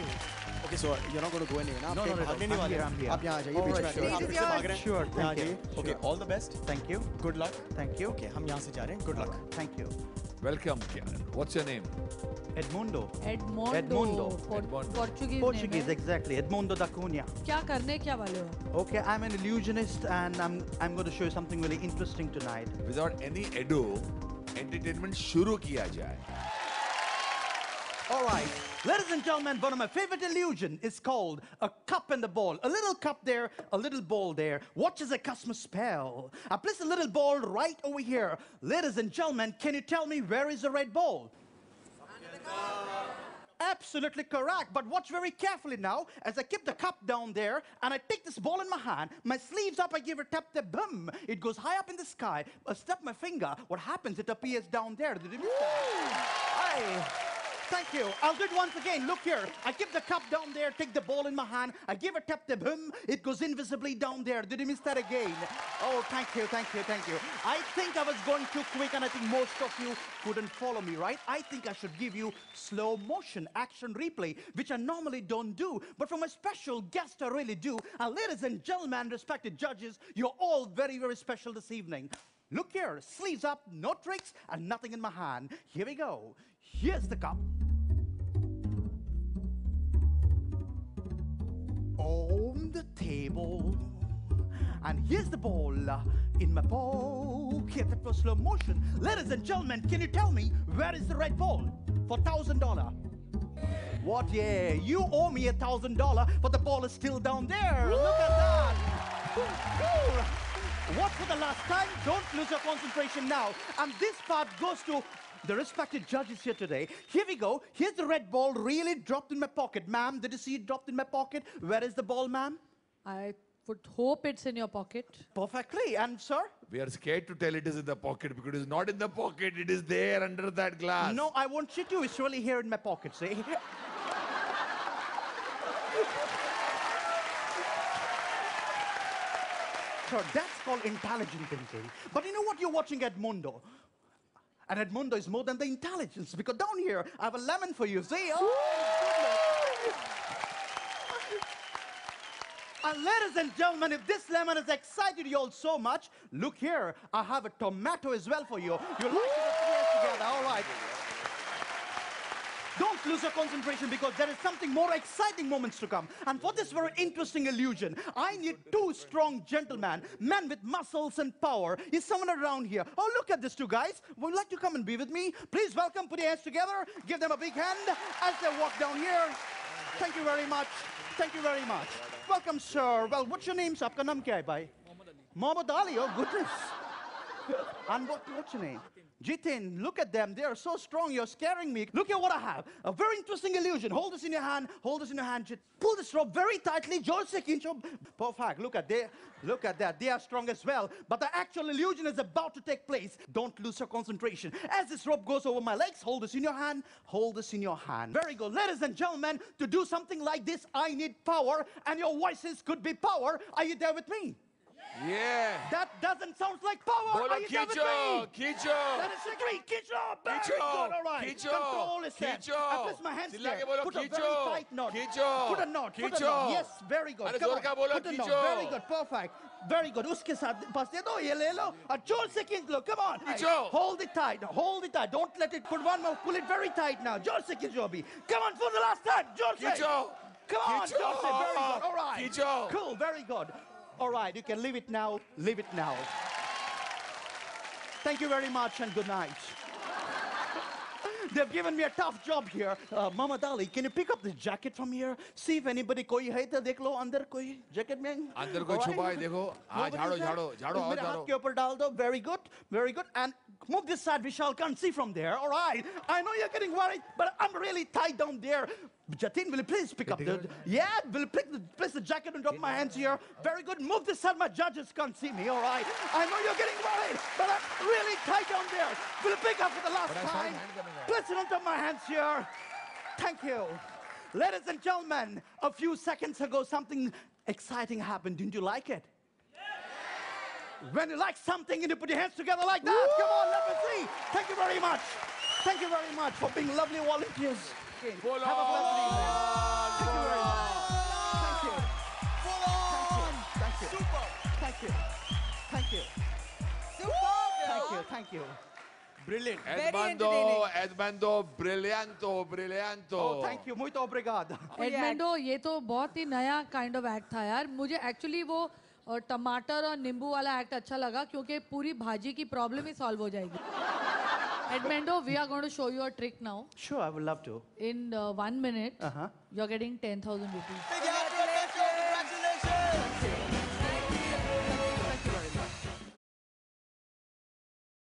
you. Okay, so you're not going to go anywhere ना No, आप no, कहीं no, भागने I'm नहीं वाले here, I'm here. आप यहाँ आ जाइए All बीच में right, आ जाइए sure. आप Please, किससे भाग रहे हैं Sure, यहाँ आ thank जाइए you. Okay Sure. All the best Thank you. Good luck Thank you. Okay हम यहाँ से जा रहे हैं good luck Thank you. Welcome, Karen. What's your name? Edmundo. Edmondo. Edmundo. Por- Edmondo. Portuguese, Portuguese, name है। exactly. Edmundo da Cunha. क्या करने क्या वाले हो Okay, I'm an illusionist and I'm, I'm going to show you something really interesting tonight. Without any ado, entertainment शुरू किया जाए. All right, ladies and gentlemen, one of my favorite illusion is called a cup and a ball. A little cup there, a little ball there. Watch as cast my spell. I place a little ball right over here. Ladies and gentlemen, can you tell me where is the red ball? Absolutely correct. But watch very carefully now as I keep the cup down there and I take this ball in my hand, my sleeves up, I give a tap, tap, boom. It goes high up in the sky. I step my finger. What happens? It appears down there. Did you miss that? Thank you. I'll do it once again. Look here. I keep the cup down there, take the ball in my hand. I give a tap, tap, boom. It goes invisibly down there. Did you miss that again? Oh, thank you, thank you, thank you. I think I was going too quick and I think most of you couldn't follow me, right? I think I should give you slow motion action replay, which I normally don't do. But for my special guest, I really do. And ladies and gentlemen, respected judges, you're all very, very special this evening. Look here, sleeves up, no tricks, and nothing in my hand. Here we go. Here's the cup. On the table. And here's the ball in my pocket. That was slow motion. Ladies and gentlemen, can you tell me where is the red ball for thousand dollar? What? Yeah, you owe me a thousand dollar, but the ball is still down there. Look at that. What for the last time? Don't lose your concentration now. And this part goes to the respected judges here today. Here we go. Here's the red ball really dropped in my pocket. Ma'am, did you see it dropped in my pocket? Where is the ball, ma'am? I would hope it's in your pocket. Perfectly. And sir? We are scared to tell it is in the pocket because it is not in the pocket. It is there under that glass. No, I won't cheat you. It's really here in my pocket, see? Sure, that's called intelligent thinking. But you know what? You're watching Edmundo. And Edmundo is more than the intelligence because down here, I have a lemon for you. See? Oh. And ladies and gentlemen, if this lemon has excited you all so much, look here. I have a tomato as well for you. You like it together, all right. Don't lose your concentration because there is something more exciting moments to come. And for this very interesting illusion, I need two strong gentlemen, men with muscles and power. Is someone around here? Oh, look at these two guys. Would you like to come and be with me? Please welcome, put your hands together, give them a big hand as they walk down here. Thank you very much. Thank you very much. Welcome, sir. Well, what's your name, sir? Mohammad Ali. Ali, oh goodness. and what, what's your name? Jitin, look at them. They are so strong. You're scaring me. Look at what I have. A very interesting illusion. Hold this in your hand. Hold this in your hand. Jit. Pull this rope very tightly. George Sekincho. Perfect. Look at they. Look at that. They are strong as well. But the actual illusion is about to take place. Don't lose your concentration. As this rope goes over my legs, hold this in your hand. Hold this in your hand. Very good. Ladies and gentlemen, to do something like this, I need power, and your voices could be power. Are you there with me? Yeah. That doesn't sound like power. Bola, Are you Kicho, Kicho. That is the Greek. Kicho. Very Kicho. good. All right. Kicho. Control is there. Kicho. I place my hands there. Put Kicho. a very tight knot. Kicho. Put a knot. Kicho. Put a knot. Yes, very good. Come on. Put a knot. Very good. Perfect. Very good. Uske saath pass de do ye le lo. A chol seconds lo. Come on. Kicho. Hold it tight. Hold it tight. Don't let it. Put one more. Pull it very tight now. Chol seconds Joby. Come on for the last time. Chol Kicho. Come on, Kicho. Jose, very good. All right. Kicho. Cool, very good. All right, you can leave it now, leave it now. Thank you very much and good night. They've given me a tough job here. Uh, Mohammad Ali, can you pick up this jacket from here? See if anybody koi hai तो देख लो अंदर कोई jacket में अंदर कोई छुपा है देखो हाँ झाड़ो झाड़ो झाड़ो आओ झाड़ो हाथ के ऊपर very good very good. And move this side Vishal can't see from there. All right I know you're getting worried but I'm really tied down there. Jatin, will you please pick up the? Yeah, will you pick the, place the jacket on top of my hands here? Very good. Move this side. My judges can't see me. All right. I know you're getting worried, but I'm really tight down there. Will you pick up for the last time? Place it on top of my hands here. Thank you. Ladies and gentlemen, a few seconds ago, something exciting happened. Didn't you like it? When you like something and you put your hands together like that, come on, let me see. Thank you very much. Thank you very much for being lovely volunteers. Okay, बोलो Have a pleasant evening. Thank you. Thank you. Thank you. Thank you. Thank you. Thank you. Thank you. Brilliant. Edmando, Edmando, brillianto, brillianto. Oh, thank you. Muito obrigado. एडमेंडो ये तो बहुत ही नया kind of act था यार मुझे actually वो अ, टमाटर और नींबू वाला एक्ट अच्छा लगा क्योंकि पूरी भाजी की प्रॉब्लम ही सॉल्व हो जाएगी Edmundo, we are going to show you a trick now. Sure, I would love to. In uh, one minute, Uh-huh. you're getting 10,000 rupees.